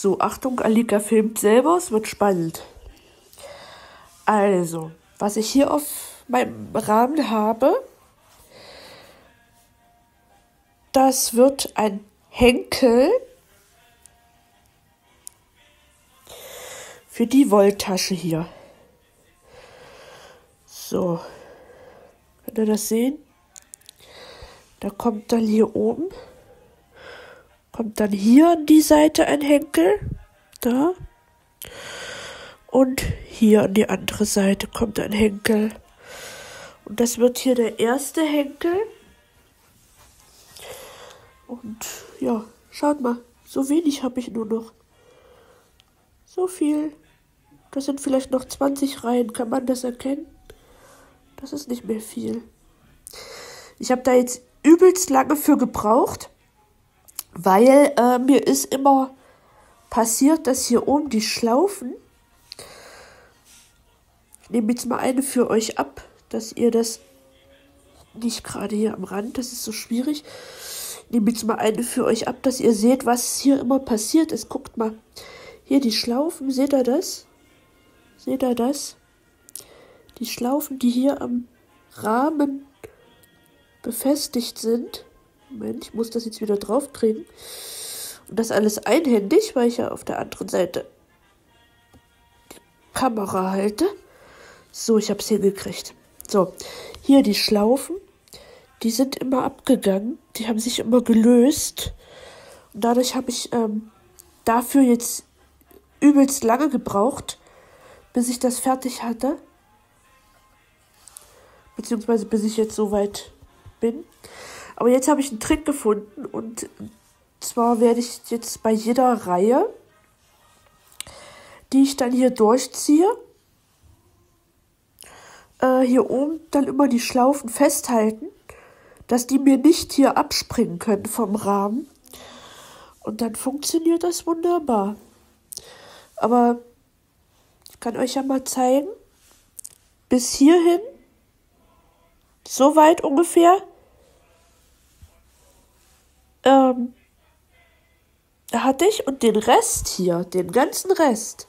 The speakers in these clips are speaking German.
So, Achtung, Alika filmt selber, es wird spannend. Also, was ich hier auf meinem Rahmen habe, das wird ein Henkel für die Wolltasche hier. So, könnt ihr das sehen? Da kommt dann hier oben, kommt dann hier an die Seite ein Henkel, da. Und hier an die andere Seite kommt ein Henkel. Und das wird hier der erste Henkel. Und ja, schaut mal, so wenig habe ich nur noch. So viel. Das sind vielleicht noch 20 Reihen. Kann man das erkennen? Das ist nicht mehr viel. Ich habe da jetzt übelst lange für gebraucht, weil äh, mir ist immer passiert, dass hier oben die Schlaufen. Ich nehme jetzt mal eine für euch ab, dass ihr das nicht gerade hier am Rand, das ist so schwierig nehme jetzt mal eine für euch ab, dass ihr seht, was hier immer passiert ist. Guckt mal. Hier die Schlaufen, seht ihr das? Seht ihr das? Die Schlaufen, die hier am Rahmen befestigt sind. Moment, ich muss das jetzt wieder drauf drehen. Und das alles einhändig, weil ich ja auf der anderen Seite die Kamera halte. So, ich habe es hingekriegt. So, hier die Schlaufen die sind immer abgegangen, die haben sich immer gelöst. Und dadurch habe ich ähm, dafür jetzt übelst lange gebraucht, bis ich das fertig hatte. Beziehungsweise bis ich jetzt so weit bin. Aber jetzt habe ich einen Trick gefunden und zwar werde ich jetzt bei jeder Reihe, die ich dann hier durchziehe, äh, hier oben dann immer die Schlaufen festhalten dass die mir nicht hier abspringen können vom Rahmen. Und dann funktioniert das wunderbar. Aber ich kann euch ja mal zeigen. Bis hierhin, so weit ungefähr, ähm, hatte ich und den Rest hier, den ganzen Rest,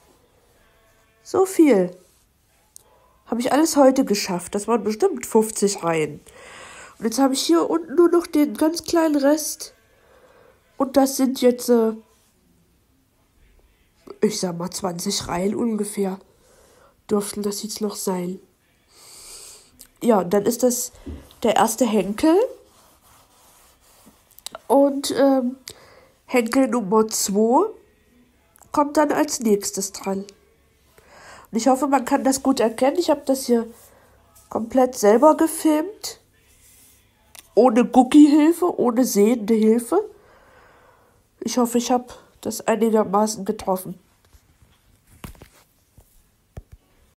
so viel, habe ich alles heute geschafft. Das waren bestimmt 50 Reihen. Und jetzt habe ich hier unten nur noch den ganz kleinen Rest. Und das sind jetzt, äh, ich sag mal, 20 Reihen ungefähr. Dürften das jetzt noch sein. Ja, und dann ist das der erste Henkel. Und ähm, Henkel Nummer 2 kommt dann als nächstes dran. Und ich hoffe, man kann das gut erkennen. Ich habe das hier komplett selber gefilmt ohne Gucki-Hilfe, ohne sehende Hilfe. Ich hoffe, ich habe das einigermaßen getroffen.